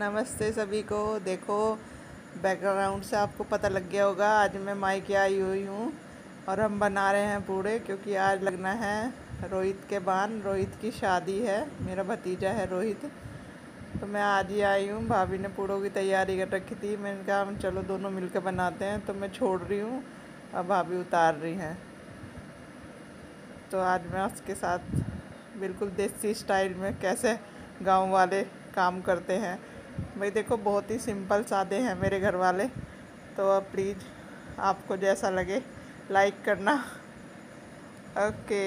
नमस्ते सभी को। देखो बैकग्राउंड से आपको पता लग गया होगा, आज मैं मायके आई हुई हूँ और हम बना रहे हैं पूड़े क्योंकि आज लगना है रोहित के बान। रोहित की शादी है, मेरा भतीजा है रोहित। तो मैं आज ही आई हूँ, भाभी ने पूड़ों की तैयारी कर रखी थी। मैंने कहा हम चलो दोनों मिलकर बनाते हैं तो मैं छोड़ रही हूँ और भाभी उतार रही हैं। तो आज मैं उसके साथ बिल्कुल देसी स्टाइल में कैसे गाँव वाले काम करते हैं। भाई देखो, बहुत ही सिंपल सादे हैं मेरे घर वाले तो अब प्लीज़ आपको जैसा लगे लाइक करना। ओके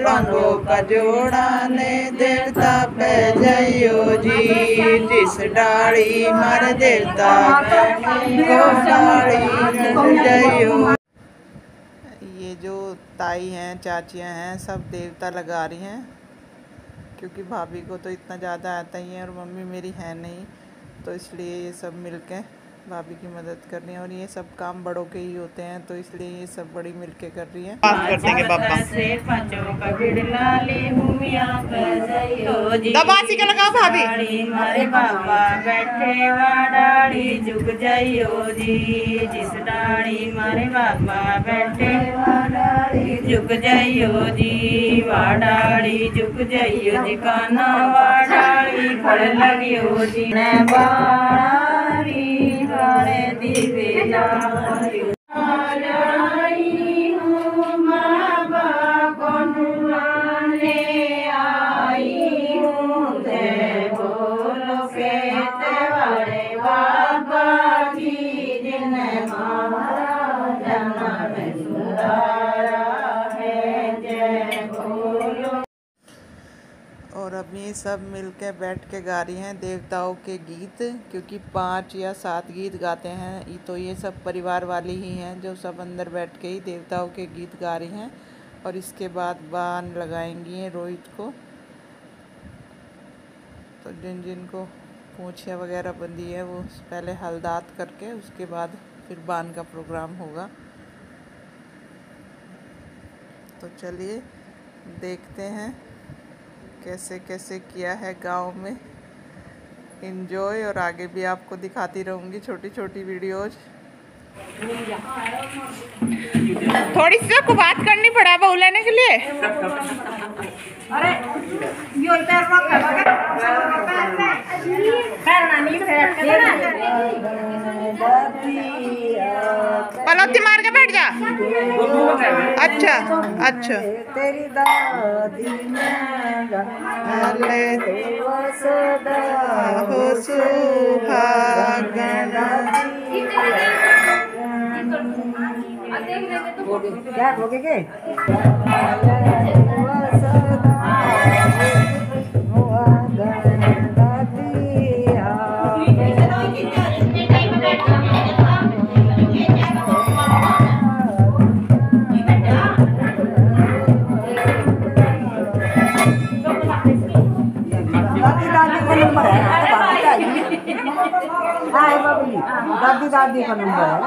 रंगों का जोड़ा ने देवता पे जइयो जी। जिस डाड़ी मर देवता को डाड़ी जइयो। ये जो ताई हैं, चाचियाँ हैं, सब देवता लगा रही हैं। क्योंकि भाभी को तो इतना ज़्यादा आता ही है और मम्मी मेरी है नहीं तो इसलिए ये सब मिलके भाभी की मदद कर रही हैं और ये सब काम बड़ों के ही होते हैं तो इसलिए ये सब बड़ी मिलके कर रही हैं। का का। लगाओ भाभी। मारे बाबा बैठे वा डाड़ी झुक जाइयो जी। जिस डाड़ी मारे बाबा बैठे झुक जाइयो जी। झुक जाइयो जी काना लगियो जी। ने बाड़ी দিবে না ये सब मिलके बैठ के गा रही हैं देवताओं के गीत, क्योंकि पाँच या सात गीत गाते हैं। तो ये सब परिवार वाले ही हैं जो सब अंदर बैठ के ही देवताओं के गीत गा रही हैं और इसके बाद बान लगाएँगी ये रोहित को। तो जिन जिन को पूछिया वगैरह बंधी है वो पहले हलदात करके उसके बाद फिर बान का प्रोग्राम होगा। तो चलिए देखते हैं। कैसे कैसे किया है गाँव में। इन्जॉय और आगे भी आपको दिखाती रहूँगी छोटी छोटी वीडियोज़ थोड़ी सी आपको बात करनी पड़ा बहू लेने के लिए। अरे पलौती मार के बैठ जा। अच्छा अच्छा तेरी दादी हले हो सुहागन क्या हो गए दादी दादी का नंबर है।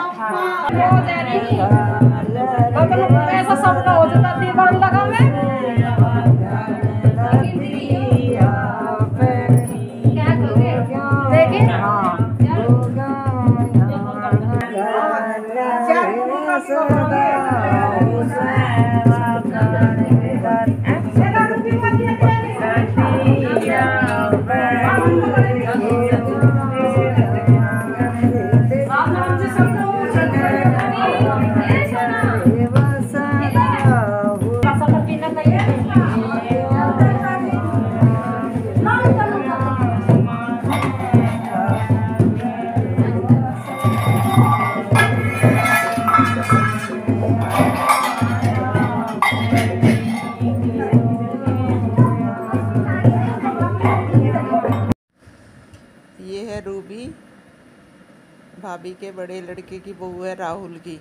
ऐसा सबका हो जाता दीवार लगा में देखिए ये भाभी के बड़े लड़के की बहू है राहुल की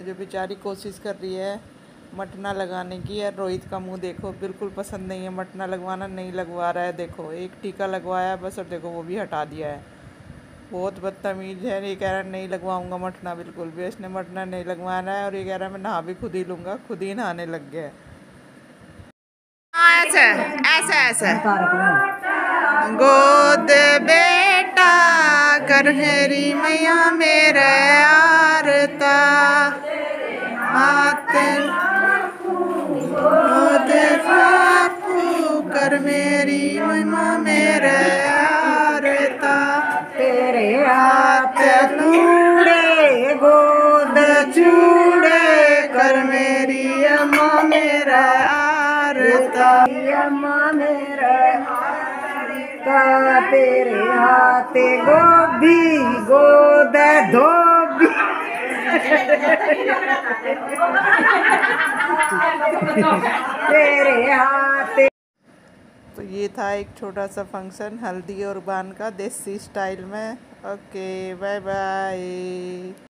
जो बेचारी कोशिश कर रही है मटना लगाने की। और रोहित का मुँह देखो बिल्कुल पसंद नहीं है मटना लगवाना नहीं लगवा रहा है देखो एक टीका लगवाया बस और देखो वो भी हटा दिया है। बहुत बदतमीज है ये कह रहा है नहीं लगवाऊँगा मटना बिल्कुल भी इसने मटना नहीं लगवाना है और ये कह रहा है मैं नहा भी खुद ही लूँगा खुद ही नहाने लग गया है। ऐसा ऐसा ऐसा गोद बेटा कर हेरी मैया मेरे आरता। हाथ गोद कर मेरी मैया मेरे आरता। तेरे हाथ लूड़े गोद चूड़े कर मेरी अम्मा मेरा आरता। अम्मा मेरा का तेरे हाथे गोभी गोद धोबी तेरे हाथे तो ये था एक छोटा सा फ़ंक्शन हल्दी और बान का देसी स्टाइल में। Okay bye bye